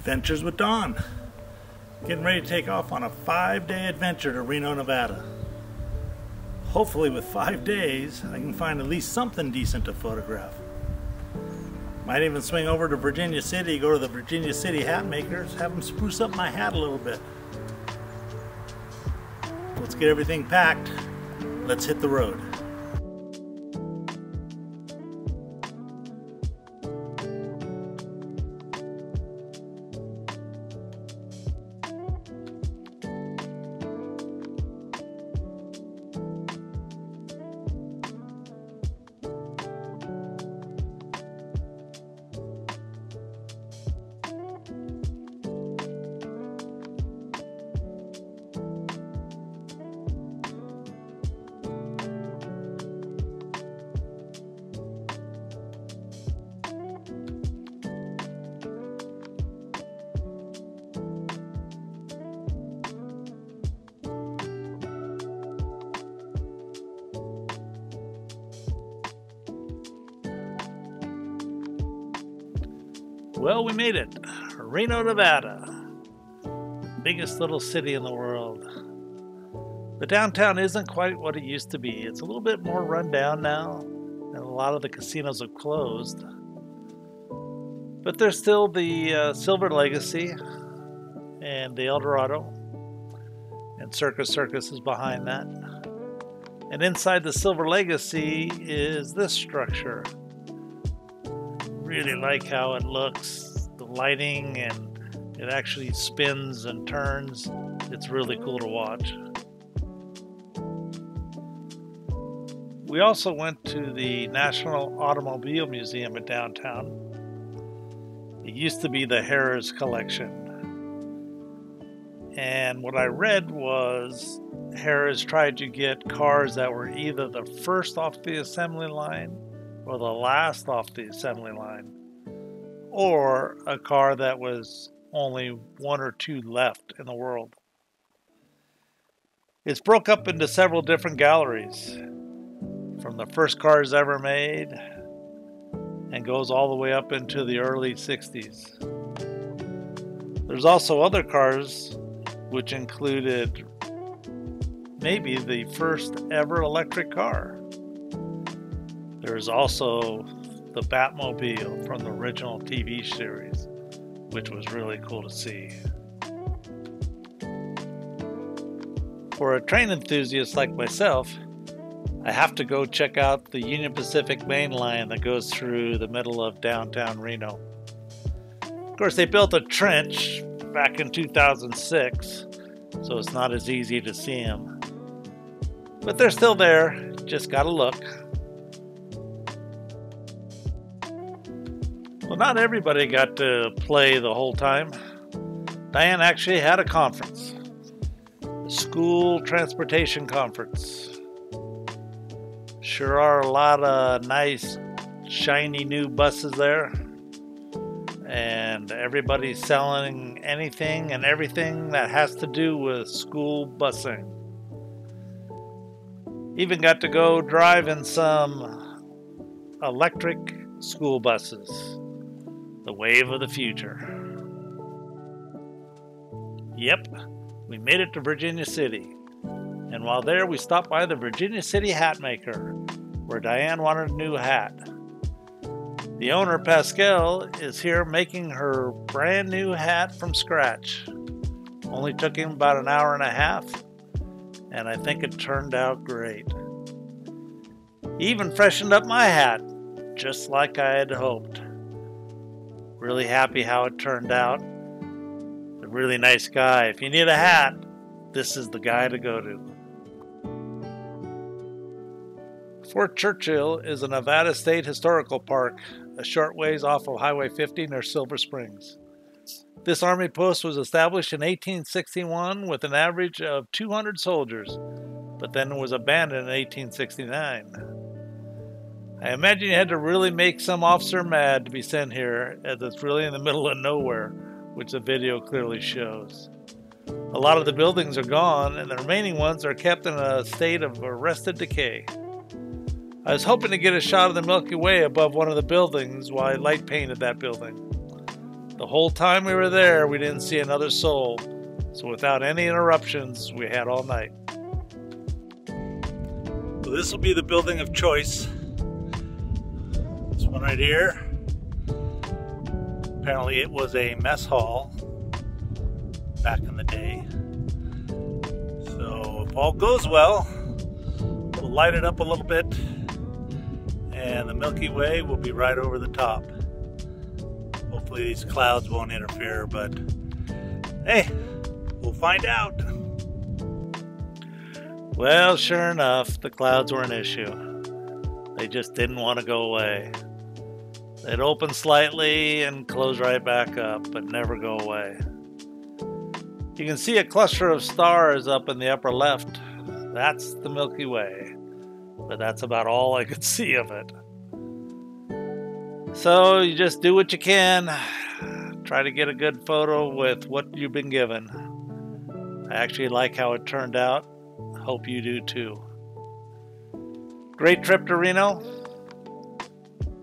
Adventures with Don. Getting ready to take off on a five day adventure to Reno, Nevada. Hopefully, with five days, I can find at least something decent to photograph. Might even swing over to Virginia City, go to the Virginia City hat makers, have them spruce up my hat a little bit. Let's get everything packed. Let's hit the road. Well, we made it. Reno, Nevada. Biggest little city in the world. The downtown isn't quite what it used to be. It's a little bit more run down now, and a lot of the casinos have closed. But there's still the uh, Silver Legacy and the El Dorado, and Circus Circus is behind that. And inside the Silver Legacy is this structure really like how it looks, the lighting, and it actually spins and turns. It's really cool to watch. We also went to the National Automobile Museum in downtown. It used to be the Harrah's collection. And what I read was Harrah's tried to get cars that were either the first off the assembly line or the last off the assembly line, or a car that was only one or two left in the world. It's broke up into several different galleries, from the first cars ever made and goes all the way up into the early 60s. There's also other cars which included maybe the first ever electric car. There's also the Batmobile from the original TV series, which was really cool to see. For a train enthusiast like myself, I have to go check out the Union Pacific main line that goes through the middle of downtown Reno. Of course, they built a trench back in 2006, so it's not as easy to see them. But they're still there, just gotta look. Well, not everybody got to play the whole time. Diane actually had a conference, school transportation conference. Sure are a lot of nice, shiny new buses there. And everybody's selling anything and everything that has to do with school busing. Even got to go drive in some electric school buses. The wave of the future. Yep, we made it to Virginia City. And while there, we stopped by the Virginia City Hat Maker, where Diane wanted a new hat. The owner, Pascal, is here making her brand new hat from scratch. Only took him about an hour and a half, and I think it turned out great. He even freshened up my hat, just like I had hoped. Really happy how it turned out. A really nice guy. If you need a hat, this is the guy to go to. Fort Churchill is a Nevada State Historical Park, a short ways off of Highway 50 near Silver Springs. This army post was established in 1861 with an average of 200 soldiers, but then was abandoned in 1869. I imagine you had to really make some officer mad to be sent here, as it's really in the middle of nowhere, which the video clearly shows. A lot of the buildings are gone, and the remaining ones are kept in a state of arrested decay. I was hoping to get a shot of the Milky Way above one of the buildings while I light painted that building. The whole time we were there, we didn't see another soul. So without any interruptions, we had all night. This will be the building of choice. One right here. Apparently it was a mess hall back in the day. So if all goes well, we'll light it up a little bit and the Milky Way will be right over the top. Hopefully these clouds won't interfere, but hey, we'll find out. Well, sure enough, the clouds were an issue. They just didn't want to go away. They'd open slightly and close right back up, but never go away. You can see a cluster of stars up in the upper left. That's the Milky Way, but that's about all I could see of it. So you just do what you can. Try to get a good photo with what you've been given. I actually like how it turned out. Hope you do too. Great trip to Reno.